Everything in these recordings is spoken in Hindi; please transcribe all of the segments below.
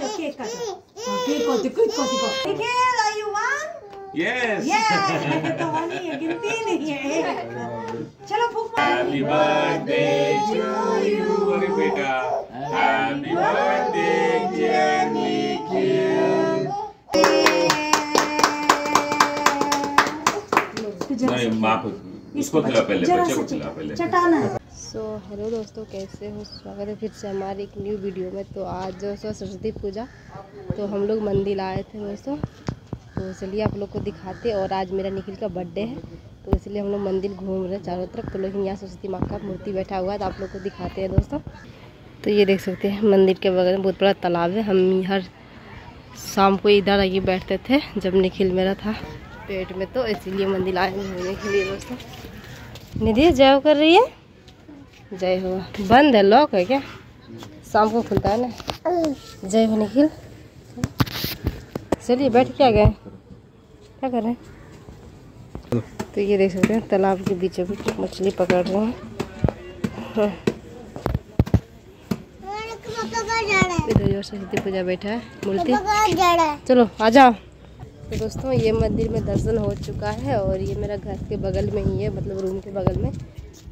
जाओ केक काटो केक काटो केक काटो Nikhil are you one Yes. ये तो वन ही है गिनती नहीं है चलो फूक मारो Happy birthday to you, अरे बेटा. Happy birthday dear Nikhil. नहीं माँ को उसको खिला पहले बच्चे को खिला पहले। चटाना है। सो हेलो दोस्तों, कैसे हो? स्वागत है फिर से हमारी एक न्यू वीडियो में। तो आज जो सो सरस्वती पूजा। तो हम लोग मंदिर आए थे दोस्तों। तो चलिए आप लोग को दिखाते और आज मेरा निखिल का बर्थडे है। तो इसलिए हम लोग मंदिर घूम रहे हैं चारों तरफ़। तो लेकिन यहाँ सरस्वती माँ का मूर्ति बैठा हुआ है। तो आप लोग को दिखाते हैं दोस्तों। तो ये देख सकते हैं, मंदिर के बगल में बहुत बड़ा तालाब है। हम हर शाम को इधर आइए बैठते थे, जब निखिल मेरा था पेट में। तो इसीलिए मंदिर आए घूमने के लिए दोस्तों। निधि, जय कर रही है? जय हो। बंद है लॉक है क्या? शाम को खुलता है ना? जय हो निखिल। चलिए बैठ क्या गए क्या कर रहे हैं? तो ये देख सकते हैं तालाब के बीचों बीच मछली पकड़ रहे हैं। इधर जो सरस्वती पूजा बैठा है मूर्ति। चलो आ जाओ। तो दोस्तों, ये मंदिर में दर्शन हो चुका है और ये मेरा घर के बगल में ही है मतलब रूम के बगल में।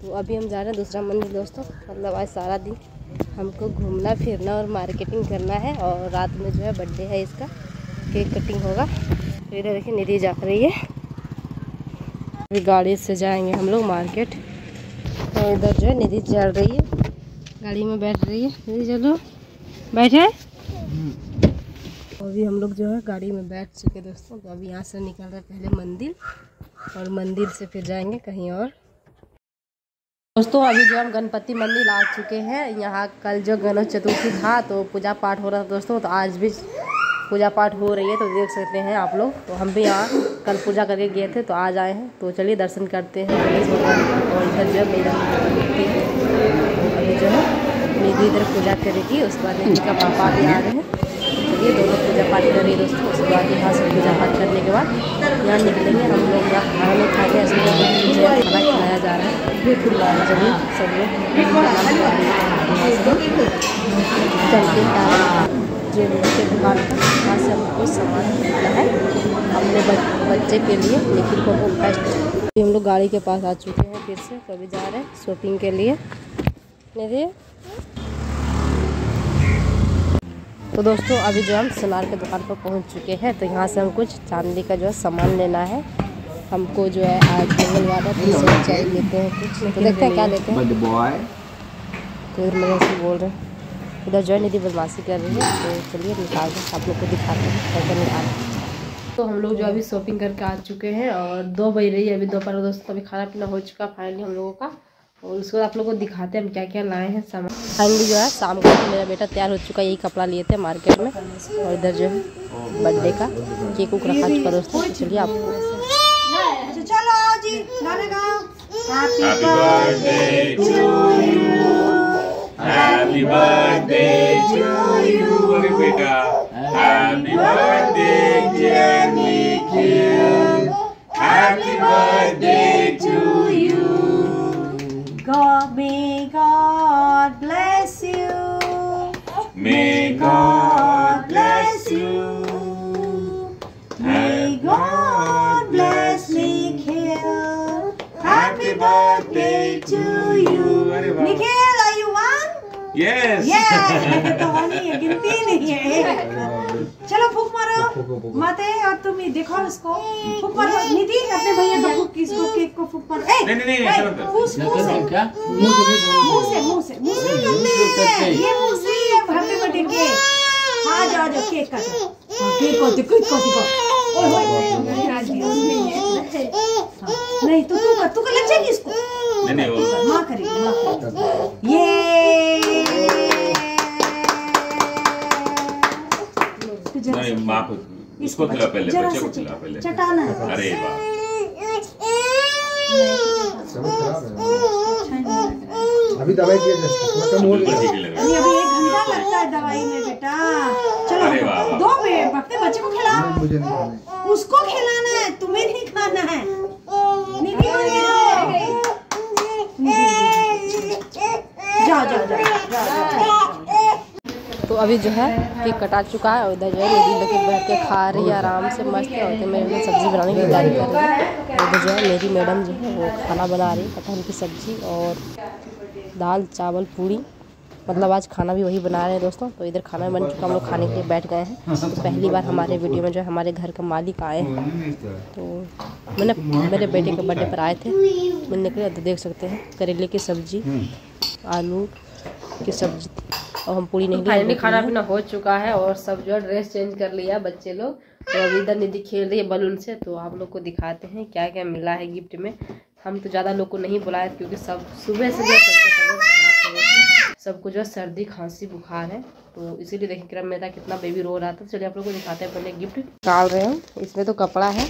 तो अभी हम जा रहे हैं दूसरा मंदिर, दोस्तों। मतलब आज सारा दिन हमको घूमना, फिरना और मार्केटिंग करना है और रात में जो है बर्थडे है इसका। केक कटिंग होगा। तो इधर देखिए, निधि जा रही है। अभी गाड़ी से जाएँगे हम लोग मार्केट और इधर जो है निधि चल रही है। गाड़ी में बैठ रही है। निधि चलो। बैठे? अभी हम लोग जो है गाड़ी में बैठ चुके दोस्तों। तो अभी यहाँ से निकल रहे पहले मंदिर और मंदिर से फिर जाएँगे कहीं और। दोस्तों, अभी जो हम गणपति मंदिर आ चुके हैं, यहाँ कल जो गणेश चतुर्थी था तो पूजा पाठ हो रहा था दोस्तों तो आज भी पूजा पाठ हो रही है तो देख सकते हैं आप लोग। तो हम भी यहाँ कल पूजा करके गए थे तो आज आए हैं। तो चलिए दर्शन करते हैं। गणेश भगवान और इधर जो मेरा तो जो है, मेरी इधर पूजा करेगी, उसके बाद मेरी का पापा भी आ रहे हैं। चलिए दोनों पूजा पाठ कर रही है दोस्तों। उसके बाद यहाँ से पूजा पाठ करने के बाद यहाँ निकलेंगे। हम लोग यहाँ खाना नहीं खा के ऐसे खाना खिलाया जा रहा है। बिल्कुल चलिए सब लोग। चलते जो के दुकान पर वहाँ से हमको सामान खरीदना है अपने बच्चे के लिए, लेकिन को बेस्ट हम लोग गाड़ी के पास आ चुके हैं फिर से। कभी जा रहे हैं शॉपिंग के लिए। नहीं। तो दोस्तों अभी जो हम सोनार के दुकान पर पहुँच चुके हैं तो यहाँ से हम कुछ चांदी का जो है सामान लेना है। हमको जो है आज मंगलवार है तो चाहिए लेते हैं कुछ। तो देखते हैं क्या लेते हैं। तो इधर मेरे से बोल रहे हैं। इधर जो है निधि बदमाशी कर रही है तो चलिए निकालते हैं आप लोग को दिखाते हैं कैसे निकालते तो हम लोग जो अभी शॉपिंग करके आ चुके हैं और दो बज रही है अभी दोपहर दोस्तों अभी खाना पीना हो चुका फाइनली हम लोगों का। और उसको आप लोगों को दिखाते हैं हम क्या क्या लाए हैं सामान फाइनली जो है शाम को मेरा बेटा तैयार हो चुका है यही कपड़ा लिए थे मार्केट में और इधर जो है बर्थडे का केक उक रखा चुका दोस्तों तो चलिए आपको अच्छा चलो जी happy Happy birthday to you. Happy birthday to अरे बेटा. Happy birthday dear Nikhil. Happy birthday to you. God May God bless you. May God bless you. May God bless Nikhil. Happy birthday to you. Nikhil! Yes. Yeah तो one ही है गिनती नहीं है। चलो फूक मारो। माते और तुम ये देखो उसको। फूक मारो। निधि अपने भैया को फूक किसको केक को फूक मारो। ए नहीं, नहीं, नहीं, ए, चलो तो। फूस मुँह से मुँह से। मुँह से मुँह से हैं ये मुँह से ही है हैप्पी बर्थडे केक आ जाओ जाओ केक काटो हाँ, केक काटो केक काटो ओए ओए भी नहीं है। हाँ, नहीं तो तू कर तू कर लग जाएगी इसको। नहीं नहीं वो माँ करेगी माँ करेगी। ये तू जरा नहीं माँ को उसको खिला पहले बच्चे को खिला पहले। चटाना है। अरे वाह। अभी दवाई दिया जस्ट थोड़ा कम हो गया। अभी एक घंटा लगता है दवाई में बेटा। चलो। दो बे अपने बच्चे को खिलाओ मुझे नहीं खाना है। उसको खिलाना है तुम्हें नहीं खाना है। जाओ जाओ जाओ जाओ, जाओ अभी जो है केक कटा चुका है और इधर जो है मेरी लड़की बैठ के खा रही है आराम से मस्त है। और लिए सब्ज़ी बनाने की तैयारी कर रही है। इधर जो है मेरी मैडम जो है वो खाना बना रही है, कटहल की सब्ज़ी और दाल, चावल पूड़ी मतलब आज खाना भी वही बना रहे हैं दोस्तों। तो इधर खाना बन चुका, हम लोग खाने के लिए बैठ गए हैं। तो पहली बार हमारे वीडियो में जो है हमारे घर का मालिक आए हैं। तो मैंने, मेरे बेटे के बर्थडे पर आए थे। मिलने के तो देख सकते हैं, करेले की सब्ज़ी, आलू की सब्ज़ी और हम पूरी नहीं फाइनली खाना पीना हो चुका है और सब जो है ड्रेस चेंज कर लिया बच्चे लोग। तो अभी इधर निधि खेल रही है बलून से तो आप लोग को दिखाते हैं क्या क्या मिला है गिफ्ट में। हम तो ज़्यादा लोग को नहीं बुलाए क्योंकि सब सुबह से जो है सबका हो जो है सर्दी खांसी बुखार है। तो इसीलिए देखिए क्रम मेरा कितना बेबी रो रहा था। चलिए आप लोग को दिखाते हैं पहले गिफ्ट डाल रहे हैं। इसमें तो कपड़ा है।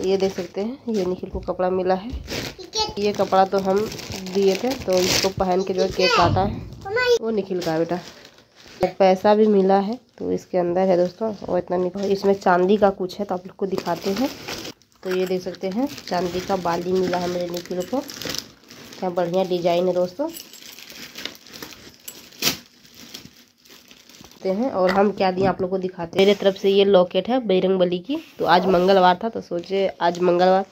ये देख सकते हैं ये निखिल को कपड़ा मिला है। ये कपड़ा तो हम दिए थे तो इसको पहन के जो है केक काटा है। वो का है बेटा। पैसा भी मिला है तो इसके अंदर है दोस्तों और इतना निकल इसमें चांदी का कुछ है तो आप लोग को दिखाते हैं। तो ये देख सकते हैं, चांदी का बाली मिला है मेरे निखिल को। क्या बढ़िया डिज़ाइन है दोस्तों। हैं, और हम क्या दिए आप लोग को दिखाते हैं। मेरे तरफ़ से ये लॉकेट है बजरंग बली की। तो आज मंगलवार था तो सोचे आज मंगलवार।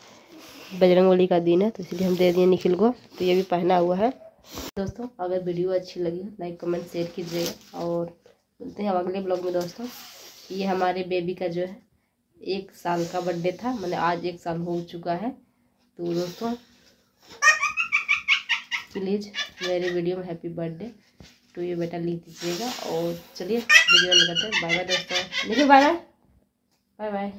बजरंग बली का दिन है तो इसलिए हम दे दिए निखिल को तो ये भी पहना हुआ है। दोस्तों, अगर वीडियो अच्छी लगी लाइक, कमेंट, शेयर कीजिएगा, और मिलते हैं अगले ब्लॉग में, दोस्तों। ये हमारे बेबी का जो है, एक साल का बर्थडे था मैंने आज एक साल हो चुका है। तो दोस्तों प्लीज़ मेरे वीडियो में हैप्पी बर्थडे तो ये बेटा लिख दीजिएगा और चलिए वीडियो करते हैं। बाय बाय दोस्तों। देखिए बाय बाय बाय बाय